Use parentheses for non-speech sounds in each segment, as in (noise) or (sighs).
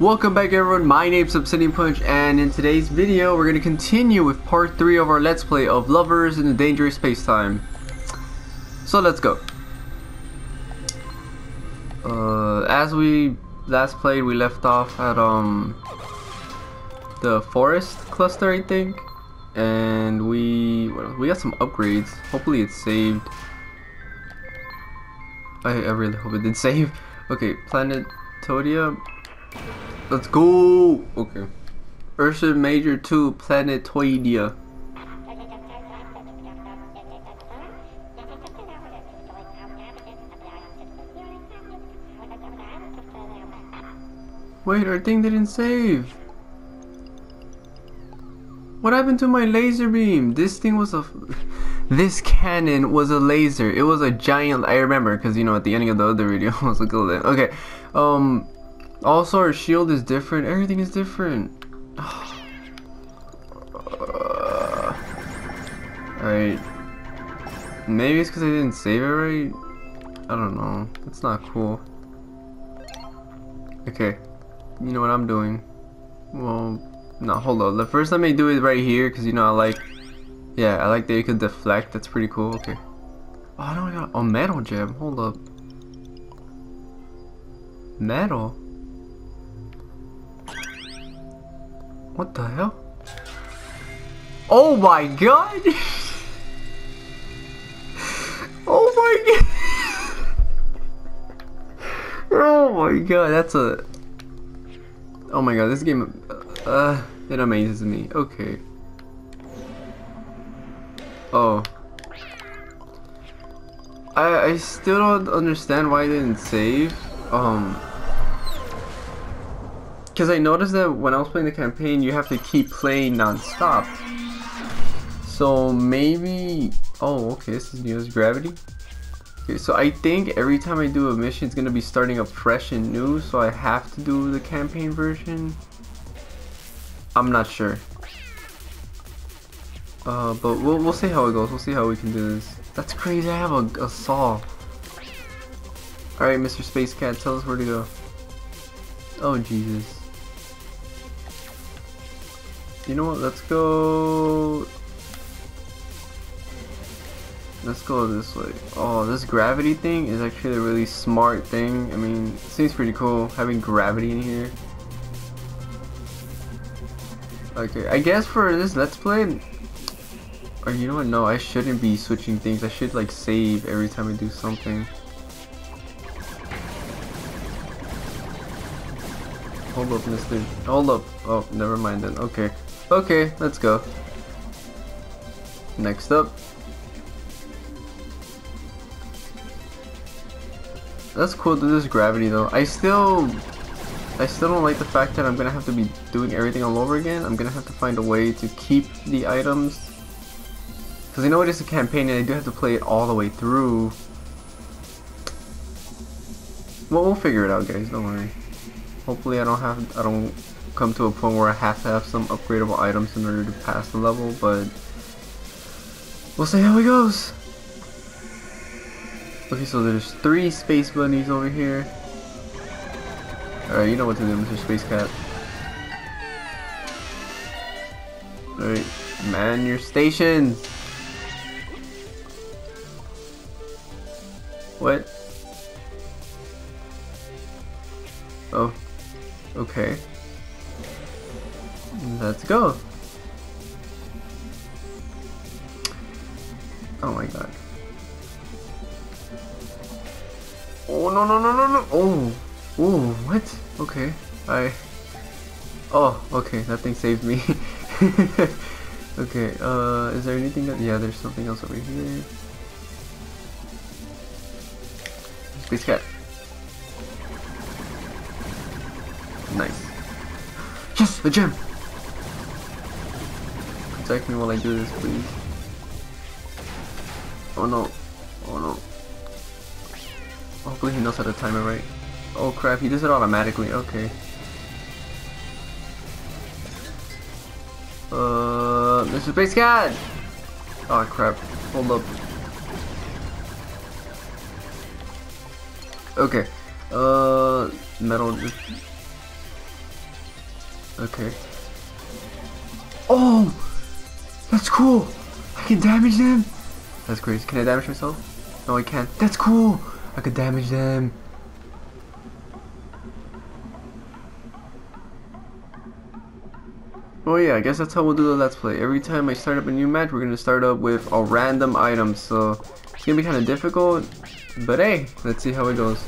Welcome back everyone, my name's Obsidian Punch and in today's video we're going to continue with part 3 of our Let's Play of Lovers in a Dangerous Spacetime. So let's go. Uh, as we last played we left off at um the forest cluster I think and we we got some upgrades. Hopefully it's saved. I, I really hope it did (laughs) save. Okay, Planet Todia. Let's go! Okay. Ursa Major 2 Planetoidia. Wait, our thing didn't save. What happened to my laser beam? This thing was a... (laughs) This cannon was a laser. It was a giant... I remember, because, you know, at the ending of the other video, (laughs) I was like, okay. Um, also, our shield is different. Everything is different. (sighs) Alright. Maybe it's because I didn't save it right. I don't know. That's not cool. Okay. You know what I'm doing. Well, no, hold on. The first time I do it right here because, you know, I like... Yeah, I like that you could deflect. That's pretty cool. Okay. Oh, no, I got a metal gem. Hold up. Metal? What the hell? Oh my god! (laughs) oh my god! (laughs) oh my god, that's a... Oh my god, this game... Uh, it amazes me. Okay. Oh. I, I still don't understand why I didn't save. Um... Because I noticed that when I was playing the campaign, you have to keep playing non-stop. So maybe... Oh, okay, this is new as gravity. Okay, so I think every time I do a mission, it's going to be starting up fresh and new, so I have to do the campaign version. I'm not sure. Uh, but we'll, we'll see how it goes. We'll see how we can do this. That's crazy, I have a, a saw. Alright, Mr. Space Cat, tell us where to go. Oh, Jesus. You know what? Let's go. Let's go this way. Oh, this gravity thing is actually a really smart thing. I mean, it seems pretty cool having gravity in here. Okay, I guess for this Let's Play, or you know what? No, I shouldn't be switching things. I should like save every time I do something. Hold up, mister. Hold up. Oh, never mind then. Okay. Okay, let's go. Next up. That's cool to this gravity though. I still I still don't like the fact that I'm gonna have to be doing everything all over again. I'm gonna have to find a way to keep the items. Cause I know it is a campaign and I do have to play it all the way through. Well, we'll figure it out guys, don't worry. Hopefully I don't have I don't come to a point where I have to have some upgradable items in order to pass the level, but we'll see how it goes. Okay, so there's three space bunnies over here. Alright, you know what to do, Mr. Space Cat. Alright, man your stations! What? Oh. Okay. Let's go. Oh my god. Oh no no no no no! Oh! Oh, what? Okay. I... Oh, okay, that thing saved me. (laughs) okay, uh, is there anything that... Yeah, there's something else over here. Space cat. Nice. Yes, a gem! Protect me while I do this, please. Oh no. Oh no. Hopefully he knows how to time it right. Oh crap, he does it automatically, okay. Uh, Mr. Space Cat! Oh crap, hold up. Okay, uh, metal, Okay. Oh! Cool! I can damage them! That's crazy. Can I damage myself? No, I can't. That's cool! I could damage them. Oh yeah, I guess that's how we'll do the Let's Play. Every time I start up a new match, we're going to start up with a random item. So, it's to be kind of difficult. But hey, let's see how it goes.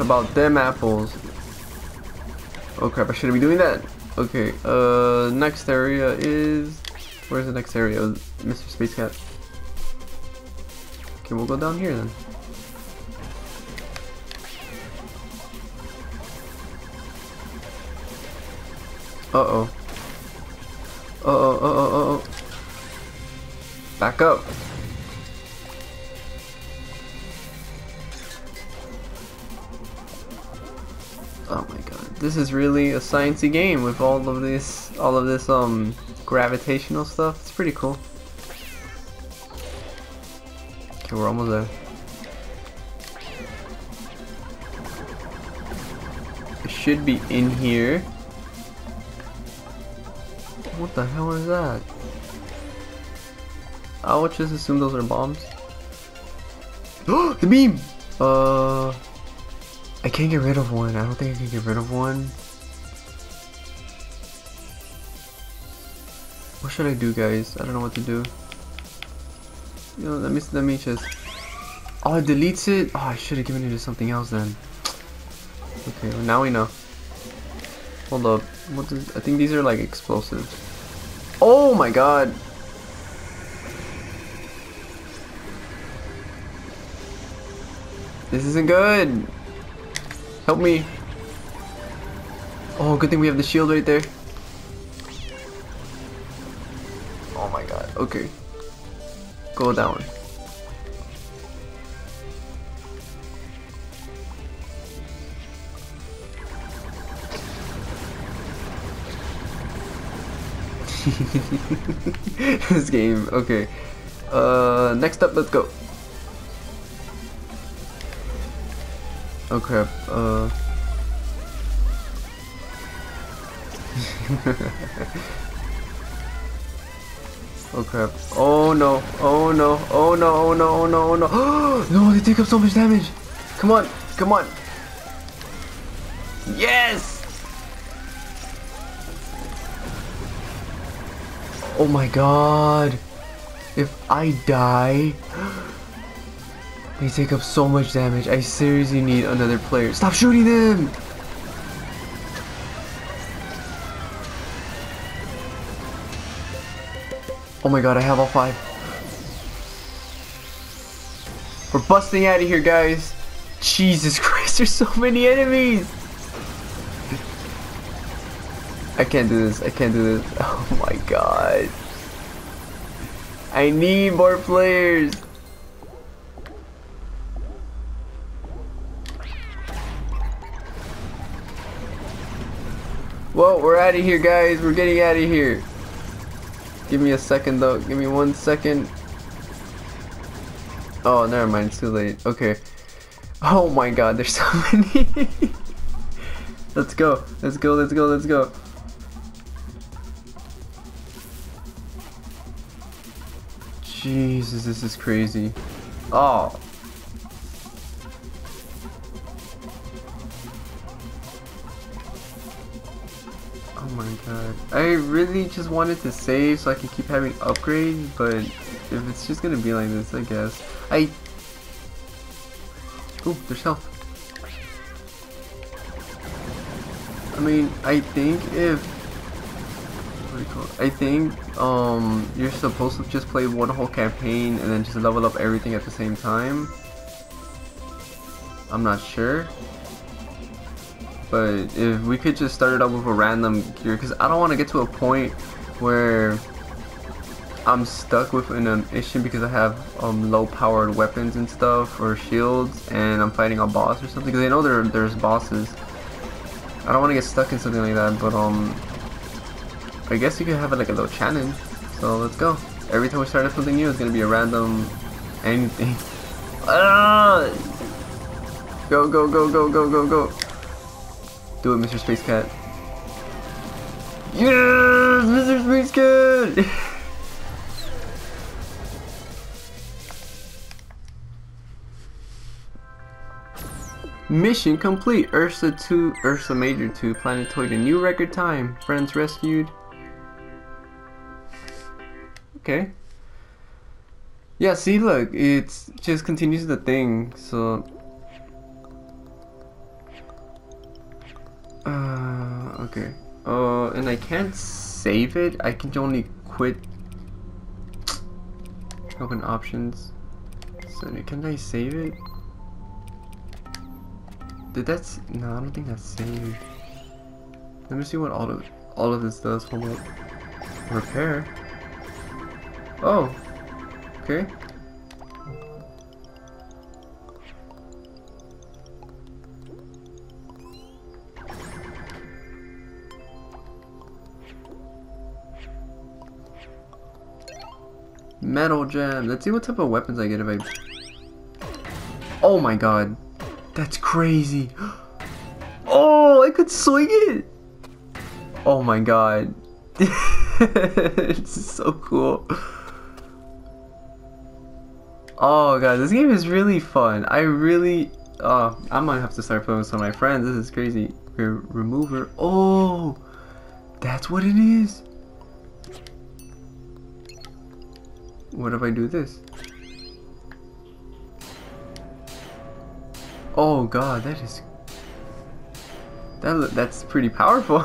About them apples? Oh crap, I shouldn't be doing that. Okay, uh, next area is... Where's the next area? Mr. Space Cat. Okay, we'll go down here then. Uh-oh. Uh-oh, uh-oh, uh-oh. Back up. This is really a sciencey game with all of this all of this um gravitational stuff. It's pretty cool. Okay, we're almost there. It should be in here. What the hell is that? I would just assume those are bombs. (gasps) the beam! Uh, I can't get rid of one. I don't think I can get rid of one. What should I do, guys? I don't know what to do. You know, let me let me just. Oh, it deletes it. Oh, I should have given it to something else then. Okay, well now we know. Hold up. What does? I think these are like explosives. Oh my god. This isn't good. Help me. Oh, good thing we have the shield right there. Oh my god. Okay. Go down. (laughs) this game. Okay. Uh, next up, let's go. Oh crap. Uh. (laughs) oh crap. Oh no. Oh no. Oh no. Oh no. Oh no. Oh no. (gasps) no, they take up so much damage. Come on. Come on. Yes! Oh my god. If I die, they take up so much damage. I seriously need another player. Stop shooting them! Oh my god, I have all five. We're busting out of here, guys. Jesus (laughs) Christ, there's so many enemies. I can't do this. I can't do this. (laughs) Oh my god. I need more players. Well, we're out of here, guys. We're getting out of here. Give me a second, though. Give me one second. Oh, never mind. It's too late. Okay. Oh my god, there's (laughs) so many. let's go. Let's go. Let's go. Let's go. Jesus, this is crazy. Oh. I really just wanted to save so I can keep having upgrades, but if it's just gonna be like this, I guess. I... Ooh, there's health. I mean, I think if I think um, you're supposed to just play one whole campaign and then just level up everything at the same time. I'm not sure. But if we could just start it up with a random gear, because I don't want to get to a point where I'm stuck with an issue because I have um, low powered weapons and stuff or shields and I'm fighting a boss or something because I know there there's bosses. I don't want to get stuck in something like that but um I guess you could have like a little challenge. So let's go. Every time we start up something new, it's gonna be a random anything. (laughs) Ah! Go, go, go, go, go, go, go. Do it, Mr. Space Cat. Yes, Mr. Space Cat! (laughs) Mission complete. Ursa 2, Ursa Major 2, Planetoid, a new record time. Friends rescued. Okay. Yeah, see, look, it just continues the thing, so... Uh, okay. Uh, and I can't save it. I can only quit. Open options. So, can I save it? Did that's no? I don't think that's saved. Let me see what all of all of this does. Hold up. Repair. Oh. Okay. Metal gem. Let's see what type of weapons I get if I. Oh my god. That's crazy. (gasps) Oh, I could swing it. Oh my god. (laughs) it's so cool. Oh god, this game is really fun. I really, uh, I might have to start playing with some of my friends. This is crazy. Re remover. Oh, that's what it is. What if I do this? Oh god, that is... That, that's pretty powerful. (laughs)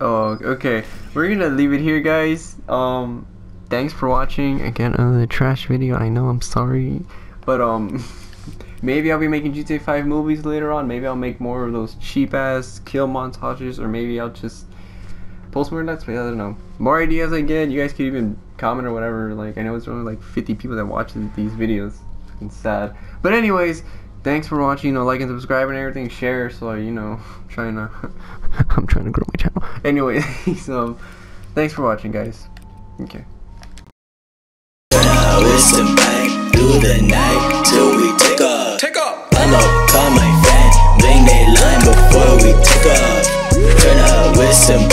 oh, okay. We're gonna leave it here, guys. Um, thanks for watching. Again, another trash video. I know, I'm sorry. But, um... (laughs) maybe I'll be making GTA 5 movies later on. Maybe I'll make more of those cheap ass kill montages, or maybe I'll just post more Let's. I don't know. More ideas I get, you guys can even comment or whatever. Like I know it's only like 50 people that watch these videos. It's sad. But anyways, thanks for watching. You know, like and subscribe and everything. Share. So you know, (laughs) (laughs) I'm trying to I'm trying to grow my channel. (laughs) Anyway, so thanks for watching, guys. Okay. Listen back through the night call